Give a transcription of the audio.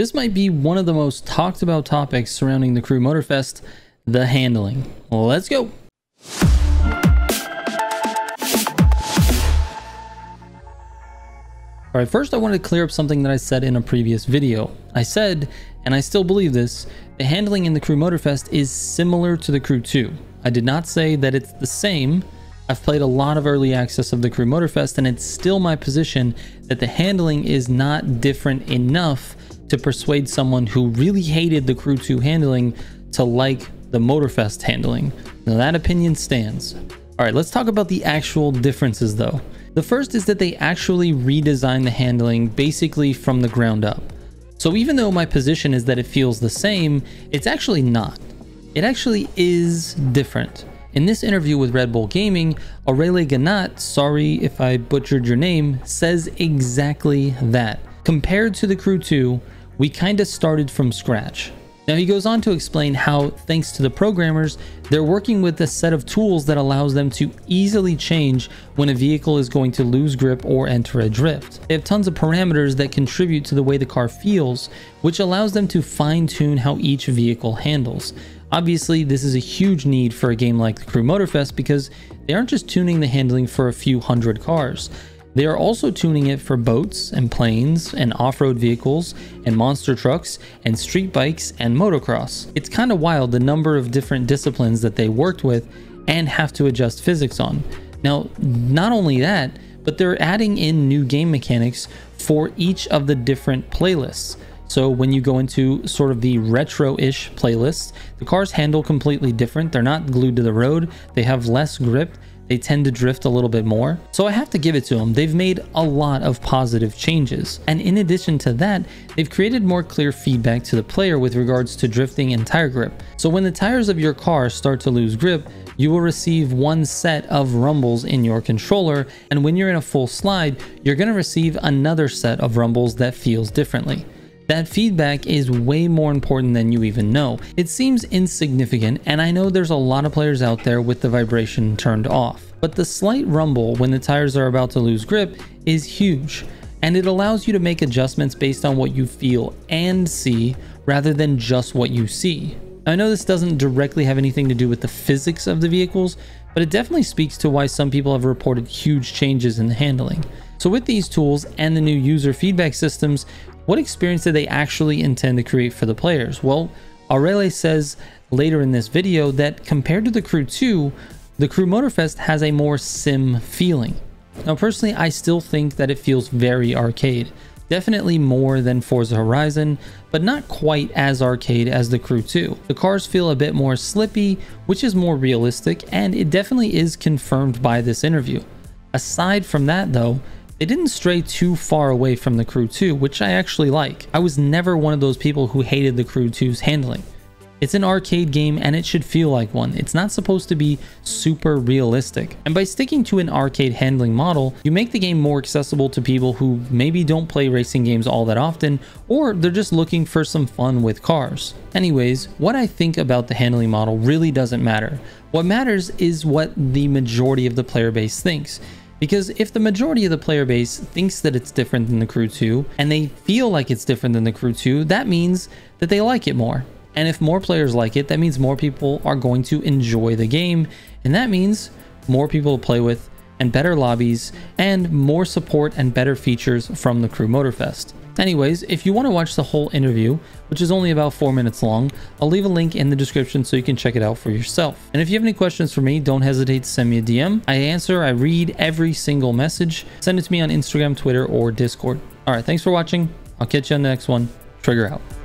This might be one of the most talked about topics surrounding the Crew Motorfest, the handling. Let's go. Alright, first I wanted to clear up something that I said in a previous video. I said, and I still believe this, the handling in the Crew Motorfest is similar to the Crew 2. I did not say that it's the same. I've played a lot of early access of the Crew Motorfest and it's still my position that the handling is not different enough to persuade someone who really hated the Crew 2 handling to like the Motorfest handling. Now that opinion stands. Alright, let's talk about the actual differences though. The first is that they actually redesigned the handling basically from the ground up. So even though my position is that it feels the same, it's actually not. It actually is different. In this interview with Red Bull Gaming, Aurele Ganat, sorry if I butchered your name, says exactly that. Compared to the Crew 2, we kinda started from scratch. Now he goes on to explain how, thanks to the programmers, they're working with a set of tools that allows them to easily change when a vehicle is going to lose grip or enter a drift. They have tons of parameters that contribute to the way the car feels, which allows them to fine tune how each vehicle handles. Obviously, this is a huge need for a game like the Crew Motorfest because they aren't just tuning the handling for a few hundred cars. They are also tuning it for boats and planes and off-road vehicles and monster trucks and street bikes and motocross. It's kind of wild the number of different disciplines that they worked with and have to adjust physics on. Now, not only that, but they're adding in new game mechanics for each of the different playlists. So when you go into sort of the retro-ish playlists, the cars handle completely different. They're not glued to the road. They have less grip they tend to drift a little bit more. So I have to give it to them. They've made a lot of positive changes. And in addition to that, they've created more clear feedback to the player with regards to drifting and tire grip. So when the tires of your car start to lose grip, you will receive one set of rumbles in your controller. And when you're in a full slide, you're going to receive another set of rumbles that feels differently. That feedback is way more important than you even know. It seems insignificant, and I know there's a lot of players out there with the vibration turned off. But the slight rumble when the tires are about to lose grip is huge, and it allows you to make adjustments based on what you feel and see rather than just what you see. I know this doesn't directly have anything to do with the physics of the vehicles, but it definitely speaks to why some people have reported huge changes in the handling. So with these tools and the new user feedback systems, what experience did they actually intend to create for the players? Well, Aurele says later in this video that compared to the Crew 2, the Crew Motorfest has a more sim feeling. Now personally, I still think that it feels very arcade. Definitely more than Forza Horizon, but not quite as arcade as the Crew 2. The cars feel a bit more slippy, which is more realistic, and it definitely is confirmed by this interview. Aside from that though, they didn't stray too far away from the Crew 2, which I actually like. I was never one of those people who hated the Crew 2's handling. It's an arcade game and it should feel like one. It's not supposed to be super realistic. And by sticking to an arcade handling model, you make the game more accessible to people who maybe don't play racing games all that often, or they're just looking for some fun with cars. Anyways, what I think about the handling model really doesn't matter. What matters is what the majority of the player base thinks. Because if the majority of the player base thinks that it's different than the Crew 2, and they feel like it's different than the Crew 2, that means that they like it more. And if more players like it, that means more people are going to enjoy the game, and that means more people to play with, and better lobbies, and more support and better features from the Crew Motorfest. Anyways, if you want to watch the whole interview, which is only about 4 minutes long, I'll leave a link in the description so you can check it out for yourself. And if you have any questions for me, don't hesitate to send me a DM. I answer, I read every single message. Send it to me on Instagram, Twitter, or Discord. Alright, thanks for watching. I'll catch you on the next one. Trigger out.